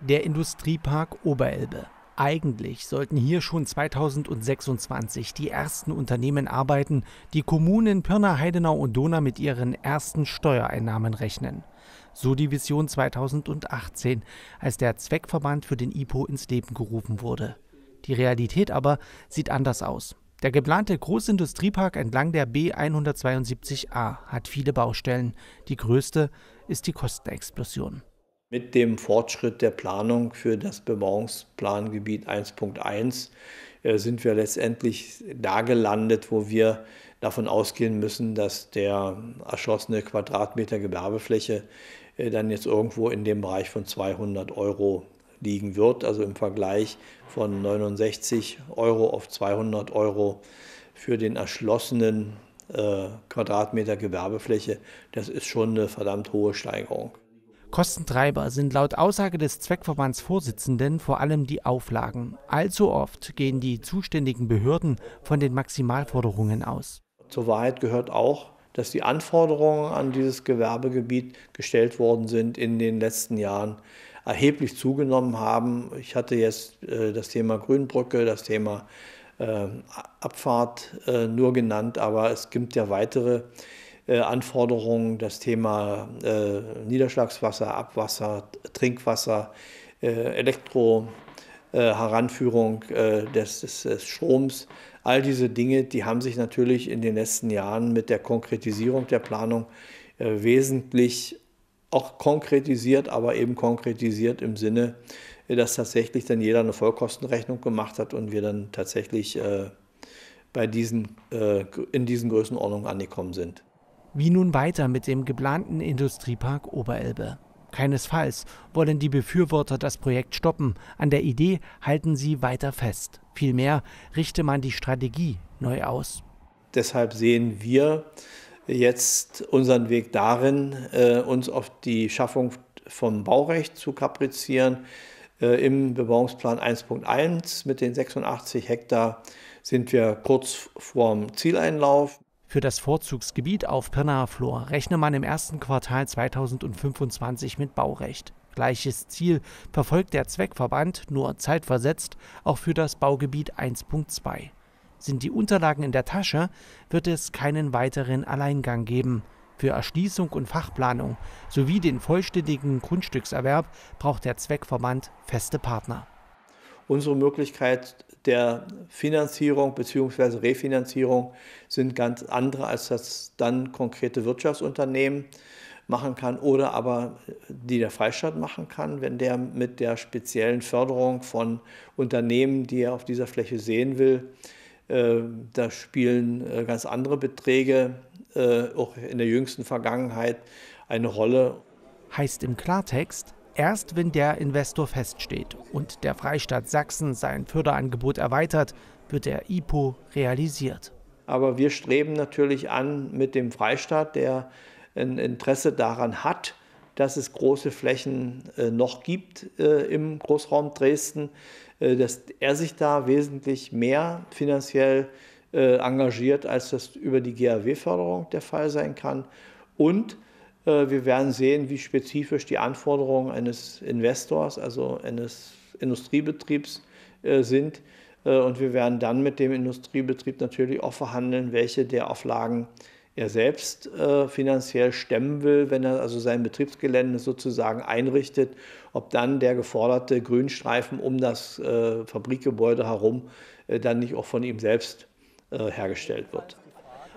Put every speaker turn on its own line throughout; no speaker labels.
Der Industriepark Oberelbe. Eigentlich sollten hier schon 2026 die ersten Unternehmen arbeiten, die Kommunen Pirna, Heidenau und Donau mit ihren ersten Steuereinnahmen rechnen. So die Vision 2018, als der Zweckverband für den IPO ins Leben gerufen wurde. Die Realität aber sieht anders aus. Der geplante Großindustriepark entlang der B 172a hat viele Baustellen. Die größte ist die Kostenexplosion.
Mit dem Fortschritt der Planung für das Bebauungsplangebiet 1.1 äh, sind wir letztendlich da gelandet, wo wir davon ausgehen müssen, dass der erschlossene Quadratmeter Gewerbefläche äh, dann jetzt irgendwo in dem Bereich von 200 Euro liegen wird, also im Vergleich von 69 Euro auf 200 Euro für den erschlossenen äh, Quadratmeter Gewerbefläche. Das ist schon eine verdammt hohe Steigerung.
Kostentreiber sind laut Aussage des Zweckverbandsvorsitzenden vor allem die Auflagen. Allzu oft gehen die zuständigen Behörden von den Maximalforderungen aus.
Zur Wahrheit gehört auch, dass die Anforderungen an dieses Gewerbegebiet gestellt worden sind in den letzten Jahren erheblich zugenommen haben. Ich hatte jetzt äh, das Thema Grünbrücke, das Thema äh, Abfahrt äh, nur genannt, aber es gibt ja weitere äh, Anforderungen, das Thema äh, Niederschlagswasser, Abwasser, Trinkwasser, äh, Elektro. Heranführung des, des, des, Stroms. All diese Dinge, die haben sich natürlich in den letzten Jahren mit der Konkretisierung der Planung wesentlich auch konkretisiert, aber eben konkretisiert im Sinne, dass tatsächlich dann jeder eine Vollkostenrechnung gemacht hat und wir dann tatsächlich bei diesen, in diesen Größenordnungen angekommen sind.
Wie nun weiter mit dem geplanten Industriepark Oberelbe? Keinesfalls wollen die Befürworter das Projekt stoppen. An der Idee halten sie weiter fest. Vielmehr richte man die Strategie neu aus.
Deshalb sehen wir jetzt unseren Weg darin, äh, uns auf die Schaffung vom Baurecht zu kaprizieren. Äh, Im Bebauungsplan 1.1 mit den 86 Hektar sind wir kurz vorm Zieleinlauf.
Für das Vorzugsgebiet auf Pirnaer Flor rechne man im ersten Quartal 2025 mit Baurecht. Gleiches Ziel verfolgt der Zweckverband, nur zeitversetzt, auch für das Baugebiet 1.2. Sind die Unterlagen in der Tasche, wird es keinen weiteren Alleingang geben. Für Erschließung und Fachplanung sowie den vollständigen Grundstückserwerb braucht der Zweckverband feste Partner.
Unsere Möglichkeit der Finanzierung bzw. Refinanzierung sind ganz andere, als das dann konkrete Wirtschaftsunternehmen machen kann oder aber die der Freistaat machen kann, wenn der mit der speziellen Förderung von Unternehmen, die er auf dieser Fläche sehen will, äh, da spielen äh, ganz andere Beträge, äh, auch in der jüngsten Vergangenheit, eine Rolle.
Heißt im Klartext, Erst wenn der Investor feststeht und der Freistaat Sachsen sein Förderangebot erweitert, wird der IPO realisiert.
Aber wir streben natürlich an mit dem Freistaat, der ein Interesse daran hat, dass es große Flächen äh, noch gibt äh, im Großraum Dresden, äh, dass er sich da wesentlich mehr finanziell engagiert, als das über die GAW-Förderung der Fall sein kann. Und wir werden sehen, wie spezifisch die Anforderungen eines Investors, also eines Industriebetriebs äh, sind. Äh, und wir werden dann mit dem Industriebetrieb natürlich auch verhandeln, welche der Auflagen er selbst finanziell stemmen will, wenn er also sein Betriebsgelände sozusagen einrichtet, ob dann der geforderte Grünstreifen um das Fabrikgebäude herum dann nicht auch von ihm selbst hergestellt wird.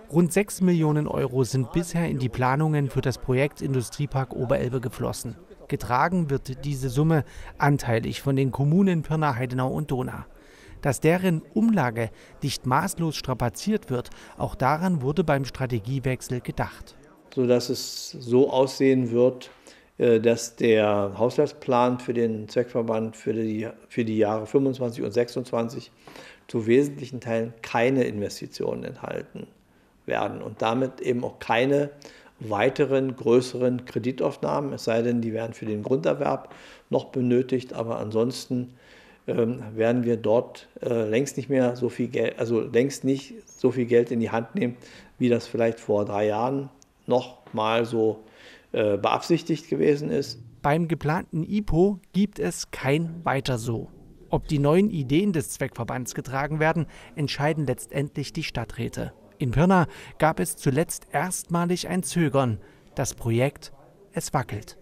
Rund 6 Millionen Euro sind bisher in die Planungen für das Projekt Industriepark Oberelbe geflossen. Getragen wird diese Summe anteilig von den Kommunen Pirna, Heidenau und Donau. Dass deren Umlage nicht maßlos strapaziert wird, auch daran wurde beim Strategiewechsel gedacht.
Sodass es so aussehen wird, äh, dass der Haushaltsplan für den Zweckverband für die, für die Jahre 25 und 26 zu wesentlichen Teilen keine Investitionen enthalten werden und damit eben auch keine weiteren größeren Kreditaufnahmen, es sei denn, die werden für den Grunderwerb noch benötigt, aber ansonsten ähm, werden wir dort äh, längst nicht mehr so viel Geld, also längst nicht so viel Geld in die Hand nehmen, wie das vielleicht vor drei Jahren noch mal so äh, beabsichtigt gewesen ist.
Beim geplanten IPO gibt es kein Weiter so. Ob die neuen Ideen des Zweckverbands getragen werden, entscheiden letztendlich die Stadträte. In Pirna gab es zuletzt erstmalig ein Zögern. Das Projekt, es wackelt.